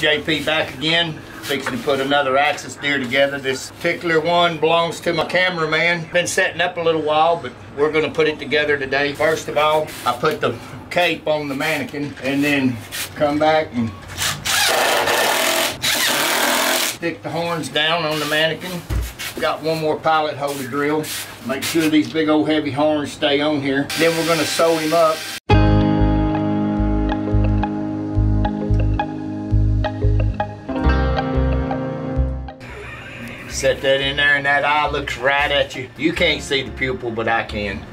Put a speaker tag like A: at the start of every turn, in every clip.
A: JP back again, fixing to put another axis deer together. This particular one belongs to my cameraman. Been setting up a little while, but we're gonna put it together today. First of all, I put the cape on the mannequin and then come back and stick the horns down on the mannequin. Got one more pilot hole to drill. Make sure these big old heavy horns stay on here. Then we're gonna sew him up. Set that in there and that eye looks right at you. You can't see the pupil, but I can.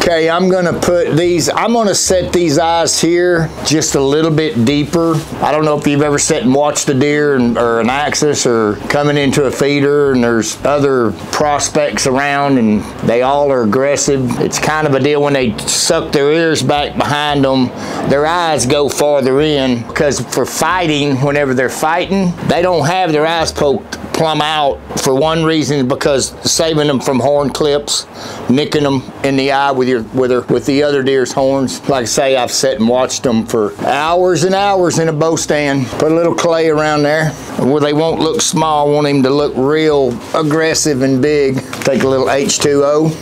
A: Okay, I'm gonna put these, I'm gonna set these eyes here just a little bit deeper. I don't know if you've ever sat and watched a deer and, or an axis or coming into a feeder and there's other prospects around and they all are aggressive. It's kind of a deal when they suck their ears back behind them, their eyes go farther in because for fighting, whenever they're fighting, they don't have their eyes poked plumb out for one reason because saving them from horn clips, nicking them in the eye with your with her with the other deer's horns. Like I say, I've sat and watched them for hours and hours in a bow stand. Put a little clay around there where they won't look small. I want them to look real aggressive and big. Take a little H2O,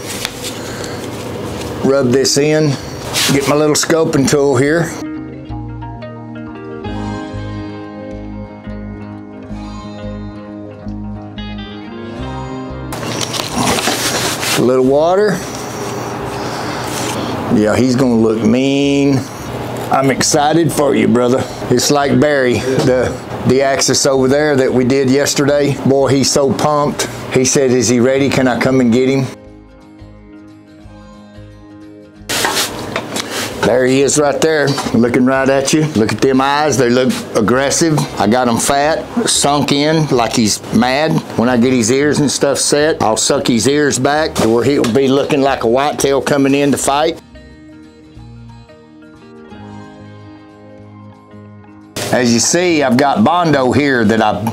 A: rub this in. Get my little scoping tool here. A little water. Yeah, he's gonna look mean. I'm excited for you, brother. It's like Barry, the the axis over there that we did yesterday. Boy, he's so pumped. He said, is he ready? Can I come and get him? There he is right there, looking right at you. Look at them eyes, they look aggressive. I got him fat, sunk in like he's mad. When I get his ears and stuff set, I'll suck his ears back to where he'll be looking like a whitetail coming in to fight. As you see, I've got Bondo here that I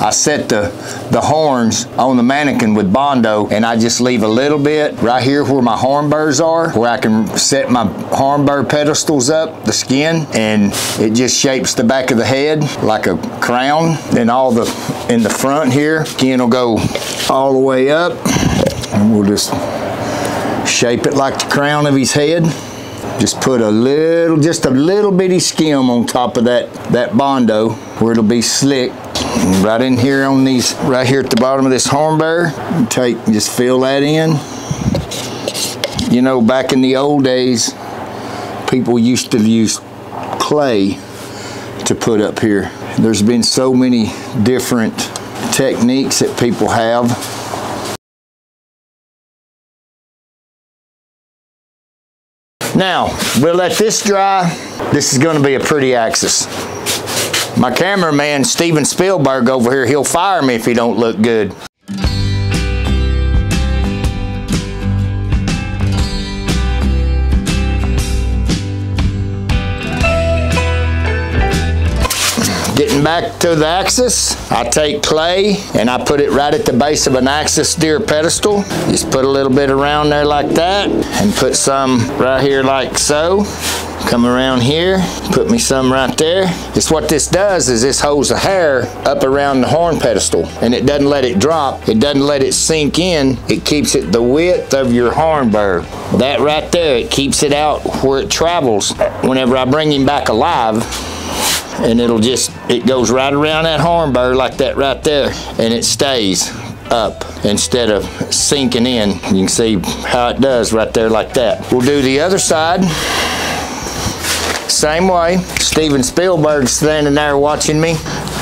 A: I set the, the horns on the mannequin with Bondo and I just leave a little bit right here where my horn burrs are, where I can set my horn burr pedestals up, the skin, and it just shapes the back of the head like a crown. Then all the, in the front here, skin will go all the way up and we'll just shape it like the crown of his head. Just put a little, just a little bitty skim on top of that, that Bondo where it'll be slick. Right in here on these, right here at the bottom of this horn burr, take, just fill that in. You know, back in the old days, people used to use clay to put up here. There's been so many different techniques that people have Now, we'll let this dry. This is gonna be a pretty axis. My cameraman, Steven Spielberg over here, he'll fire me if he don't look good. Getting back to the axis, I take clay and I put it right at the base of an axis deer pedestal. Just put a little bit around there like that and put some right here like so. Come around here, put me some right there. It's what this does is this holds the hair up around the horn pedestal and it doesn't let it drop. It doesn't let it sink in. It keeps it the width of your horn burr. That right there, it keeps it out where it travels. Whenever I bring him back alive, and it'll just, it goes right around that horn burr like that right there, and it stays up instead of sinking in. You can see how it does right there like that. We'll do the other side. Same way. Steven Spielberg's standing there watching me.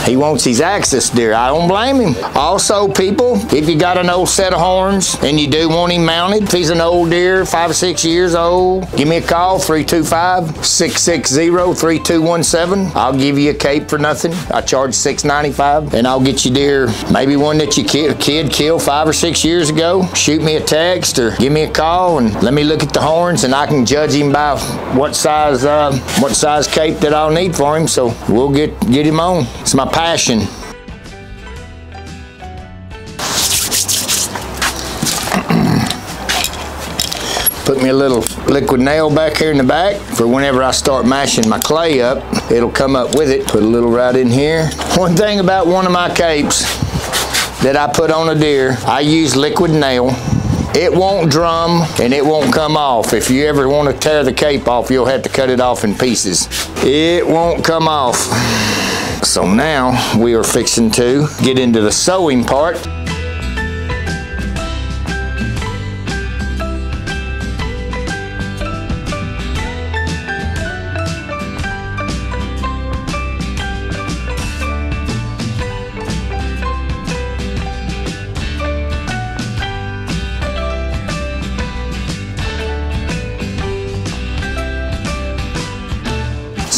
A: He wants his axis deer. I don't blame him. Also, people, if you got an old set of horns and you do want him mounted, if he's an old deer, five or six years old, give me a call, 325-660-3217. I'll give you a cape for nothing. I charge $6.95 and I'll get you deer, maybe one that your kid, kid killed five or six years ago. Shoot me a text or give me a call and let me look at the horns and I can judge him by what size, uh, what size cape that I'll need for him. So we'll get, get him on. It's my passion. Put me a little liquid nail back here in the back for whenever I start mashing my clay up, it'll come up with it. Put a little right in here. One thing about one of my capes that I put on a deer, I use liquid nail. It won't drum and it won't come off. If you ever want to tear the cape off, you'll have to cut it off in pieces. It won't come off. So now we are fixing to get into the sewing part.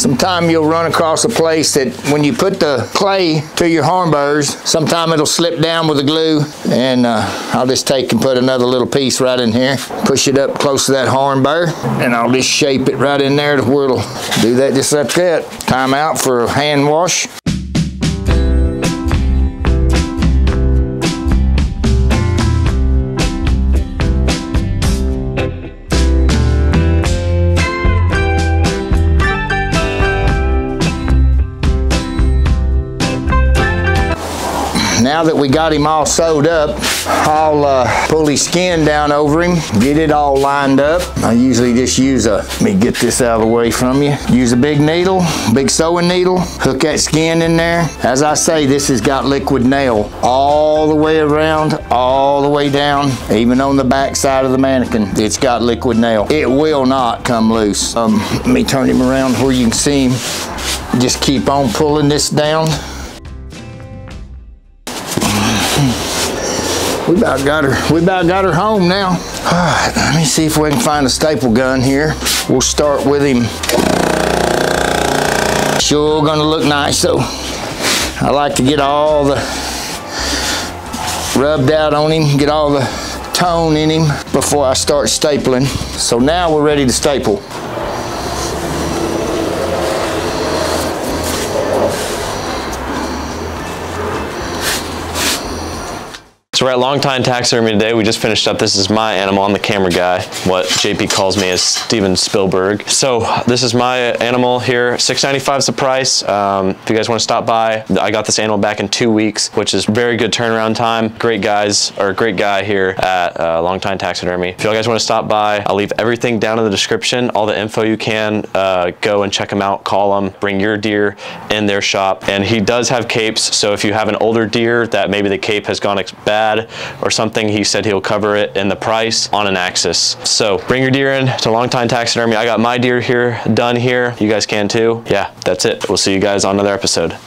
A: Sometime you'll run across a place that when you put the clay to your horn burrs, sometime it'll slip down with the glue and uh, I'll just take and put another little piece right in here, push it up close to that horn burr and I'll just shape it right in there to where it'll do that just like that. Time out for a hand wash. Now that we got him all sewed up, I'll uh, pull his skin down over him, get it all lined up. I usually just use a, let me get this out of the way from you. Use a big needle, big sewing needle, hook that skin in there. As I say, this has got liquid nail all the way around, all the way down, even on the back side of the mannequin. It's got liquid nail. It will not come loose. Um, let me turn him around where you can see him. Just keep on pulling this down. We about got her, we about got her home now. All right, let me see if we can find a staple gun here. We'll start with him. Sure gonna look nice though. I like to get all the rubbed out on him, get all the tone in him before I start stapling. So now we're ready to staple.
B: So we're at Long Tine Taxidermy today. We just finished up. This is my animal. I'm the camera guy. What JP calls me is Steven Spielberg. So this is my animal here. 695 is the price. Um, if you guys want to stop by, I got this animal back in two weeks, which is very good turnaround time. Great guys, or great guy here at uh, Long Tine Taxidermy. If you guys want to stop by, I'll leave everything down in the description. All the info you can. Uh, go and check them out. Call them. Bring your deer in their shop. And he does have capes. So if you have an older deer that maybe the cape has gone bad or something, he said he'll cover it in the price on an axis. So bring your deer in to Long Tine Taxidermy. I got my deer here done here. You guys can too. Yeah, that's it. We'll see you guys on another episode.